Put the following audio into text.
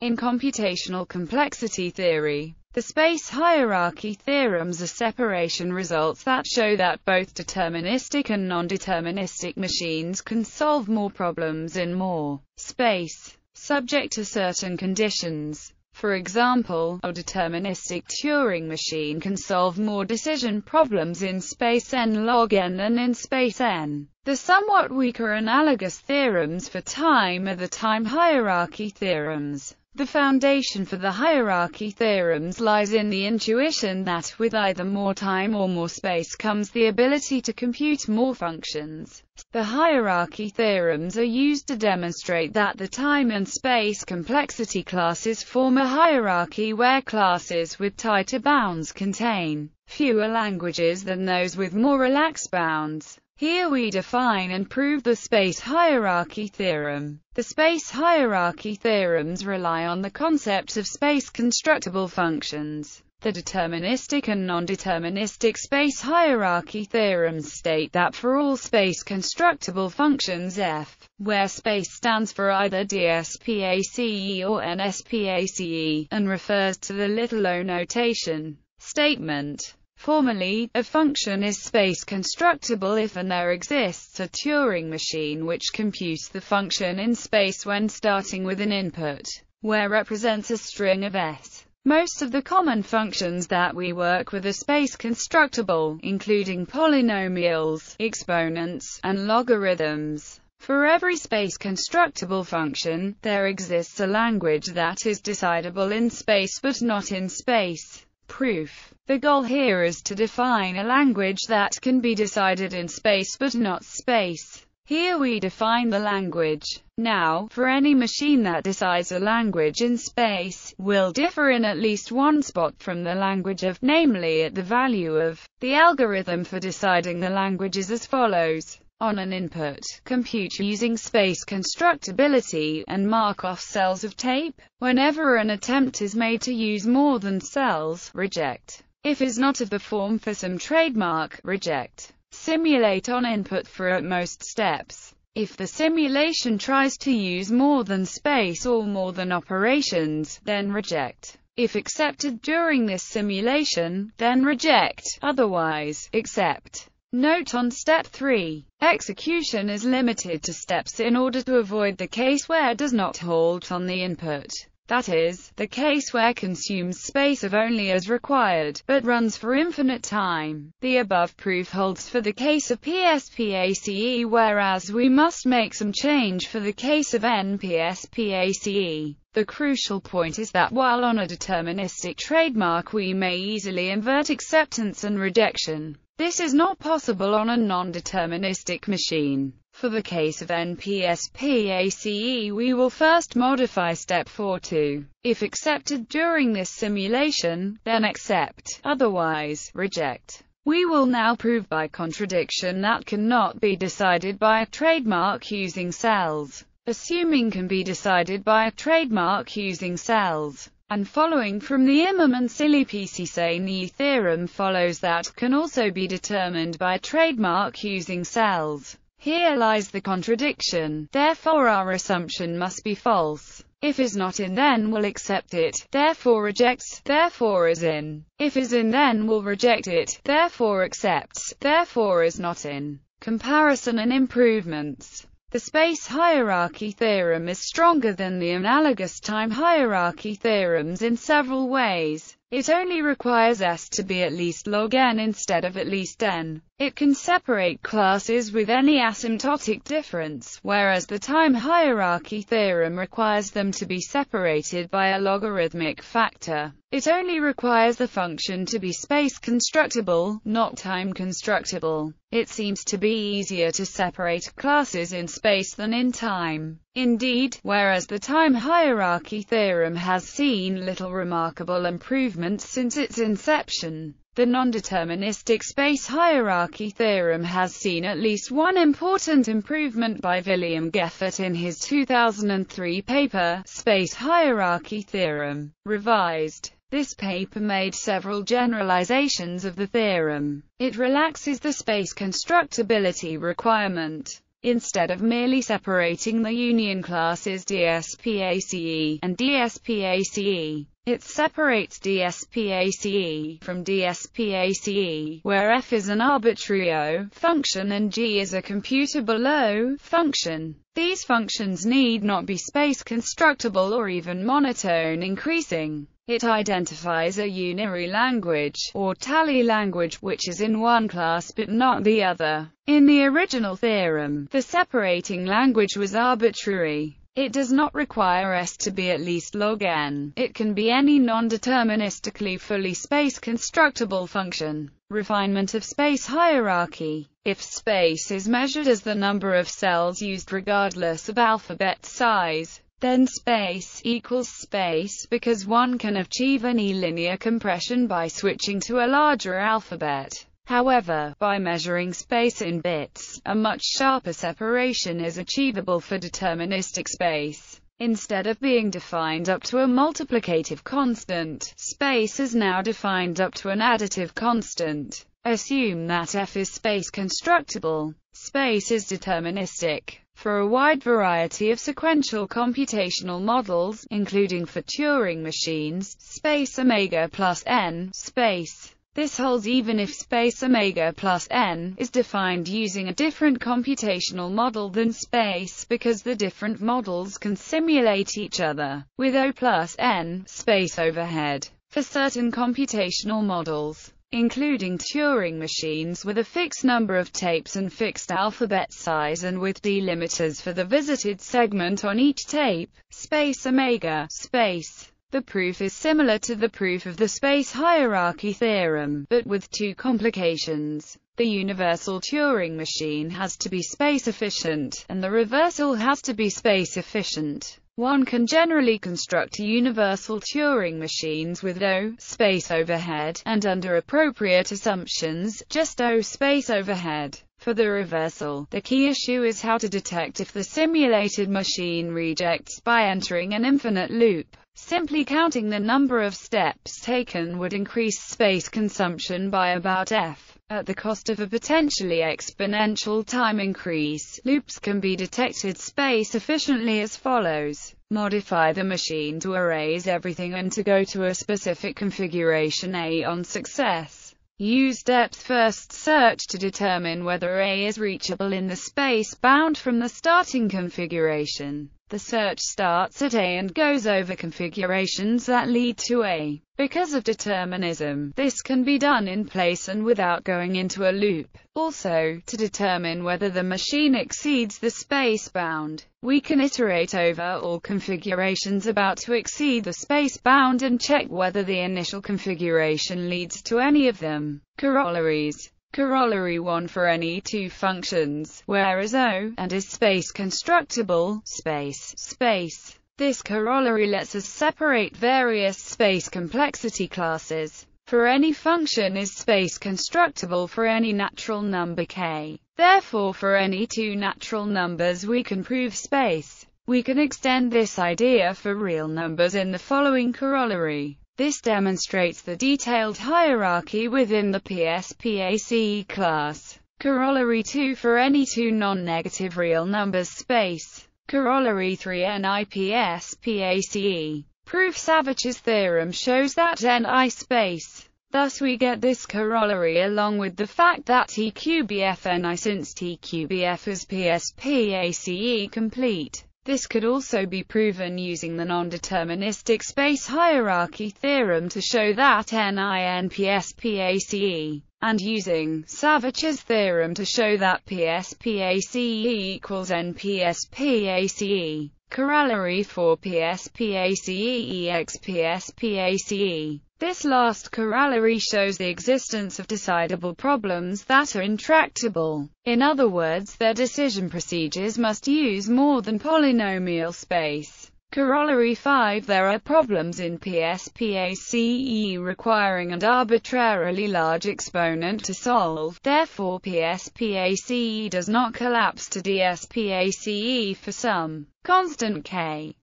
In computational complexity theory, the space hierarchy theorems are separation results that show that both deterministic and non-deterministic machines can solve more problems in more space, subject to certain conditions. For example, a deterministic Turing machine can solve more decision problems in space n log n than in space n. The somewhat weaker analogous theorems for time are the time hierarchy theorems. The foundation for the hierarchy theorems lies in the intuition that, with either more time or more space comes the ability to compute more functions. The hierarchy theorems are used to demonstrate that the time and space complexity classes form a hierarchy where classes with tighter bounds contain fewer languages than those with more relaxed bounds. Here we define and prove the space hierarchy theorem. The space hierarchy theorems rely on the concept of space constructible functions. The deterministic and non-deterministic space hierarchy theorems state that for all space constructible functions f, where space stands for either DSPACE or NSPACE, and refers to the little o notation statement, Formally, a function is space constructible if and there exists a Turing machine which computes the function in space when starting with an input, where represents a string of s. Most of the common functions that we work with are space constructible, including polynomials, exponents, and logarithms. For every space constructible function, there exists a language that is decidable in space but not in space. Proof the goal here is to define a language that can be decided in space but not space. Here we define the language. Now, for any machine that decides a language in space, will differ in at least one spot from the language of, namely at the value of. The algorithm for deciding the language is as follows. On an input, compute using space constructibility, and mark off cells of tape. Whenever an attempt is made to use more than cells, reject. If is not of the form for some trademark, reject. Simulate on input for at most steps. If the simulation tries to use more than space or more than operations, then reject. If accepted during this simulation, then reject, otherwise, accept. Note on step 3. Execution is limited to steps in order to avoid the case where does not halt on the input that is, the case where consumes space of only as required, but runs for infinite time. The above proof holds for the case of PSPACE whereas we must make some change for the case of NPSPACE. The crucial point is that while on a deterministic trademark we may easily invert acceptance and rejection, this is not possible on a non-deterministic machine. For the case of NPSPACE we will first modify step 4 to, if accepted during this simulation, then accept, otherwise, reject. We will now prove by contradiction that cannot be decided by a trademark using cells. Assuming can be decided by a trademark using cells. And following from the Immerman Szelepcsényi theorem follows that can also be determined by a trademark using cells. Here lies the contradiction, therefore our assumption must be false. If is not in then will accept it, therefore rejects, therefore is in. If is in then will reject it, therefore accepts, therefore is not in. Comparison and improvements the space hierarchy theorem is stronger than the analogous time hierarchy theorems in several ways. It only requires S to be at least log n instead of at least n. It can separate classes with any asymptotic difference, whereas the time hierarchy theorem requires them to be separated by a logarithmic factor. It only requires the function to be space constructible, not time constructible. It seems to be easier to separate classes in space than in time. Indeed, whereas the time hierarchy theorem has seen little remarkable improvement since its inception, the non-deterministic space hierarchy theorem has seen at least one important improvement by Viliam Geffert in his 2003 paper, Space Hierarchy Theorem, Revised. This paper made several generalizations of the theorem. It relaxes the space constructibility requirement. Instead of merely separating the union classes DSPACE and DSPACE, it separates DSPACE from DSPACE, where f is an arbitrary O function and g is a computable O function. These functions need not be space constructible or even monotone increasing. It identifies a unary language, or tally language, which is in one class but not the other. In the original theorem, the separating language was arbitrary. It does not require S to be at least log n. It can be any non-deterministically fully space-constructible function. Refinement of space hierarchy. If space is measured as the number of cells used regardless of alphabet size, then space equals space because one can achieve any linear compression by switching to a larger alphabet. However, by measuring space in bits, a much sharper separation is achievable for deterministic space. Instead of being defined up to a multiplicative constant, space is now defined up to an additive constant. Assume that f is space constructible. Space is deterministic. For a wide variety of sequential computational models, including for Turing machines, space omega plus n, space this holds even if space omega plus n is defined using a different computational model than space because the different models can simulate each other, with O plus n space overhead. For certain computational models, including Turing machines with a fixed number of tapes and fixed alphabet size and with delimiters for the visited segment on each tape, space omega space the proof is similar to the proof of the space hierarchy theorem, but with two complications. The universal Turing machine has to be space efficient, and the reversal has to be space efficient. One can generally construct universal Turing machines with O space overhead, and under appropriate assumptions, just O space overhead. For the reversal, the key issue is how to detect if the simulated machine rejects by entering an infinite loop. Simply counting the number of steps taken would increase space consumption by about f. At the cost of a potentially exponential time increase, loops can be detected space efficiently as follows. Modify the machine to erase everything and to go to a specific configuration A on success. Use depth-first search to determine whether A is reachable in the space bound from the starting configuration. The search starts at A and goes over configurations that lead to A. Because of determinism, this can be done in place and without going into a loop. Also, to determine whether the machine exceeds the space bound, we can iterate over all configurations about to exceed the space bound and check whether the initial configuration leads to any of them. Corollaries Corollary 1 for any two functions, whereas O and is space constructible, space, space. This corollary lets us separate various space complexity classes. For any function is space constructible for any natural number k. Therefore for any two natural numbers we can prove space. We can extend this idea for real numbers in the following corollary. This demonstrates the detailed hierarchy within the PSPACE class. Corollary 2 for any two non-negative real numbers space. Corollary 3 NIPSPACE. Proof Savitch's theorem shows that NI space. Thus we get this corollary along with the fact that TQBF NI since TQBF is PSPACE complete. This could also be proven using the non-deterministic space hierarchy theorem to show that NINPSPACE, and using Savitch's theorem to show that PSPACE equals NPSPACE. Corollary 4 PSPACE. This last corollary shows the existence of decidable problems that are intractable. In other words, their decision procedures must use more than polynomial space. Corollary 5 There are problems in PSPACE requiring an arbitrarily large exponent to solve, therefore PSPACE does not collapse to DSPACE for some constant k.